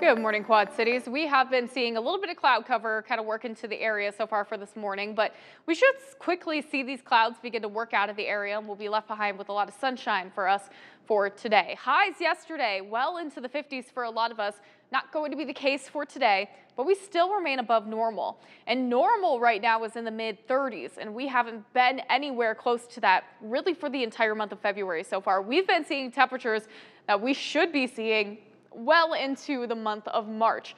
Good morning, Quad Cities. We have been seeing a little bit of cloud cover kind of work into the area so far for this morning, but we should quickly see these clouds begin to work out of the area and we'll be left behind with a lot of sunshine for us for today. Highs yesterday, well into the 50s for a lot of us. Not going to be the case for today, but we still remain above normal. And normal right now is in the mid 30s, and we haven't been anywhere close to that really for the entire month of February so far. We've been seeing temperatures that we should be seeing well into the month of March.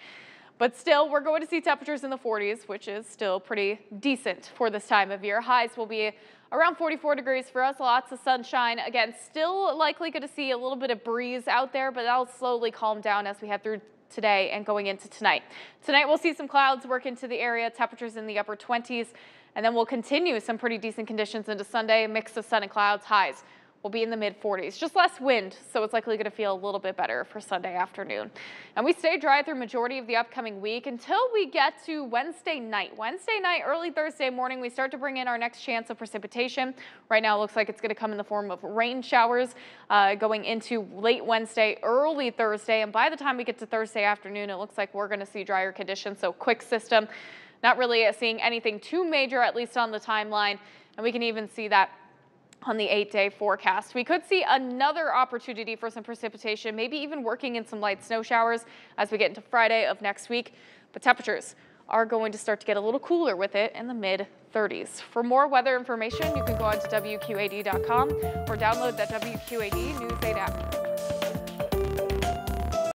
But still, we're going to see temperatures in the 40s, which is still pretty decent for this time of year. Highs will be around 44 degrees for us, lots of sunshine. Again, still likely going to see a little bit of breeze out there, but that'll slowly calm down as we head through today and going into tonight. Tonight, we'll see some clouds work into the area, temperatures in the upper 20s, and then we'll continue some pretty decent conditions into Sunday, mix of sun and clouds, highs will be in the mid 40s. Just less wind, so it's likely going to feel a little bit better for Sunday afternoon. And we stay dry through majority of the upcoming week until we get to Wednesday night. Wednesday night, early Thursday morning, we start to bring in our next chance of precipitation. Right now, it looks like it's going to come in the form of rain showers uh, going into late Wednesday, early Thursday. And by the time we get to Thursday afternoon, it looks like we're going to see drier conditions. So quick system, not really seeing anything too major, at least on the timeline. And we can even see that on the eight day forecast. We could see another opportunity for some precipitation, maybe even working in some light snow showers as we get into Friday of next week. But temperatures are going to start to get a little cooler with it in the mid 30s. For more weather information, you can go on to WQAD.com or download that WQAD News 8 app.